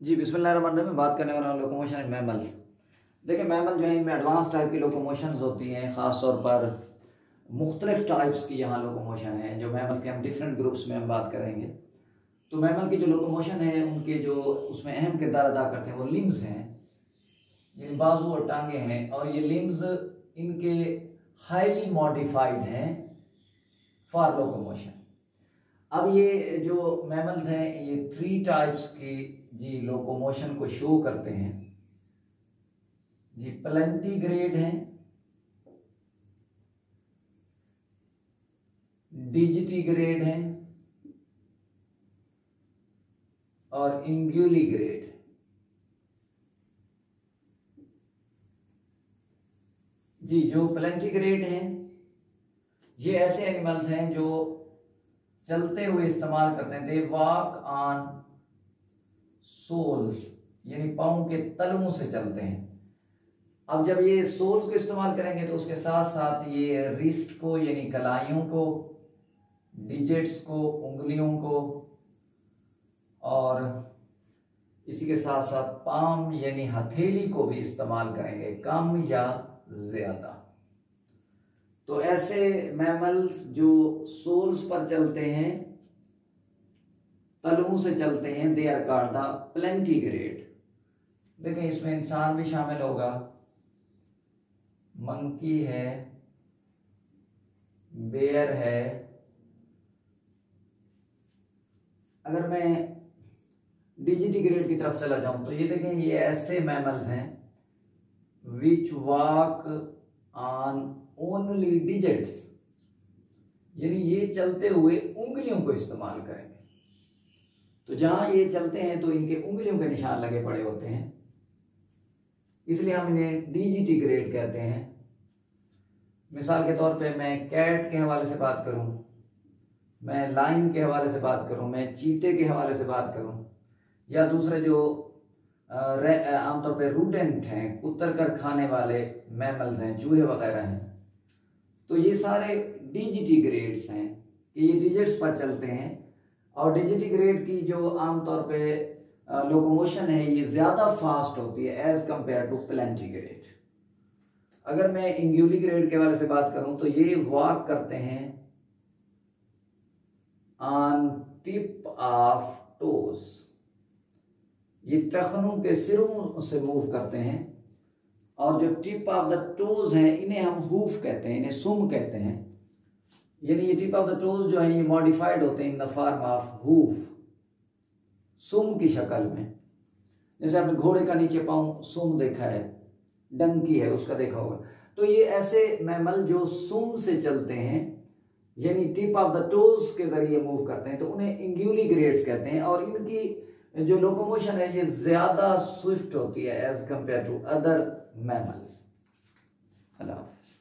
जी, बिस्मिल्लाह में बात करने वाला हूँ लोकोमोशन मैमल्स देखिए मैमल जो है, इनमें एडवांस टाइप की लोकोमोशन होती हैं ख़ास तौर पर मुख्तलिफ़ टाइप्स की यहाँ लोकोमोशन है, जो मैमल के हम डिफरेंट ग्रुप्स में हम बात करेंगे। तो मैमल की जो लोकोमोशन है, उनके जो उसमें अहम किरदार अदा करते हैं, वो लिम्स हैं। यानी बाजू और टांगे हैं, और ये लिम्स इनके हाईली मॉडिफाइड हैं फॉर लोकोमोशन अब ये जो मैमल्स हैं, ये थ्री टाइप्स की जी लोकोमोशन को शो करते हैं। जी प्लेंटी ग्रेड हैं। डिजिटी ग्रेड हैं। और इंग्यूली ग्रेड जी, जो प्लेंटी ग्रेड हैं, ये ऐसे एनिमल्स हैं जो चलते हुए इस्तेमाल करते हैं। दे वॉक ऑन सोल्स, यानी पाँव के तलवों से चलते हैं। अब जब ये सोल्स को इस्तेमाल करेंगे तो उसके साथ साथ ये रिस्ट को, यानी कलाइयों को, डिजिट्स को, उंगलियों को, और इसी के साथ साथ पाम, यानी हथेली को भी इस्तेमाल करेंगे, कम या ज़्यादा। तो ऐसे मैमल्स जो सोल्स पर चलते हैं, तलवों से चलते हैं they are called the plantigrade देखें इसमें इंसान भी शामिल होगा। मंकी है, बेयर है। अगर मैं डिजिटी ग्रेड की तरफ़ चला जाऊँ तो ये देखें, ये ऐसे मैमल्स हैं, which walk on only digits यानी ये चलते हुए उंगलियों को इस्तेमाल करेंगे। तो जहाँ ये चलते हैं तो इनके उंगलियों के निशान लगे पड़े होते हैं। इसलिए हम इन्हें डीजीटी ग्रेड कहते हैं। मिसाल के तौर पे मैं कैट के हवाले से बात करूँ, मैं लाइन के हवाले से बात करूँ, मैं चीते के हवाले से बात करूँ, या दूसरे जो आमतौर पर रूडेंट हैं कुतर कर खाने वाले मैमल्स हैं, चूहे वगैरह हैं। तो ये सारे डीजीटी ग्रेड्स हैं कि ये डिजिट्स पर चलते हैं। और डिजिटी ग्रेड की जो आमतौर पे लोकोमोशन है, ये ज़्यादा फास्ट होती है as compared to plenty grade अगर मैं इंग्यूली ग्रेड के वाले से बात करूँ तो ये वॉक करते हैं ऑन टिप ऑफ़ टोज ये टखनों के सिरों से मूव करते हैं और जो टिप ऑफ़ द टोज हैं, इन्हें हम हूफ कहते हैं, इन्हें सुम कहते हैं। यानी ये टिप ऑफ़ द टोज जो है, ये मॉडिफाइड होते हैं in the form of hoof, सुम की शक्ल में। जैसे आपने घोड़े का नीचे पाँव सुम देखा है, डंकी है, उसका देखा होगा। तो ये ऐसे मैमल जो सुम से चलते हैं, यानी टिप ऑफ़ द टोज के ज़रिए मूव करते हैं तो उन्हें इंग्यूली ग्रेड्स कहते हैं और इनकी जो लोकोमोशन है, ये ज़्यादा स्विफ्ट होती है as compared to other mammals अल्लाह हाफिज़।